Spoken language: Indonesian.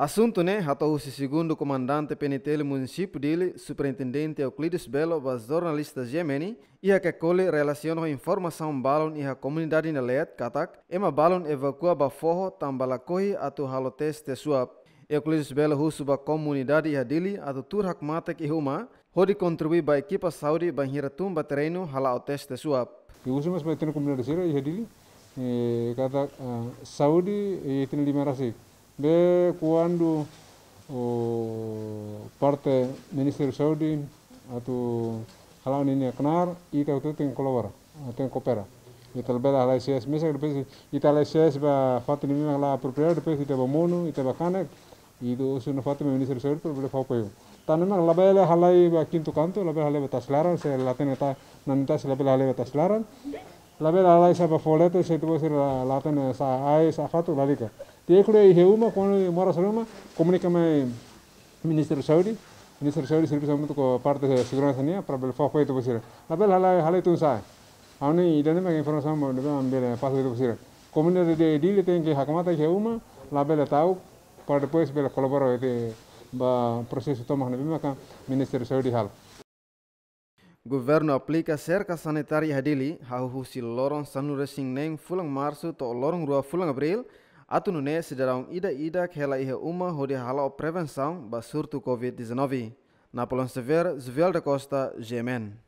Assunto né, o segundo comandante penitente município dele, superintendente Euclides Belo, was jornalista Gemeni, ia que cole relaciona a informação balon e a comunidade na let katak, ema balon evacua ba forro tambala corre atu halo teste suap. Euclides Belo husu ba comunidade ia dili atu tur hak mata que huma, hodi contribui ba equipa Saudi ba hiratum ba treino hala o teste suap. E usa mas ba comunidade sira ia dili, eh, kata uh, Saudi e lima rasik. de cuando o, parte Ministerio Saudi atau halau ini kenar itu itu ting kolabora ting kopera itu lebih lah lai sias misal depois itu lai sias ba fatin ini lah apropriado depois itu ba mono itu ba kanek itu sudah fatin Ministerio Saudi tu boleh fau payu tanema label halai ba kintu kanto label halai ba taslaran se laten eta nanita se label halai ba taslaran label halai sa folete se tu ser laten sa ai sa fatu lalika i heuma quando mora saruma comunica mai Ministério Saudi Ministério Saudi serviço muito com parte da segurança nia para itu posira. La bel itu sai. Auni idane mai informação mo debe ambil passo itu posira. Comunidade de dile tem que hakamata que uma la bel tahu para depois bel colaborar itu ba processo toma na bima kan Ministério Saudi hal. Governo aplica cerca sanitária hadili hahu si lorong sanure sing neng fulang março to lorong rua fulang abril atunune sedarão ida ida khela ihe uma hode hala prevenção basurto covid-19 Napoleon Sever, Zuvel da Costa, Gemen.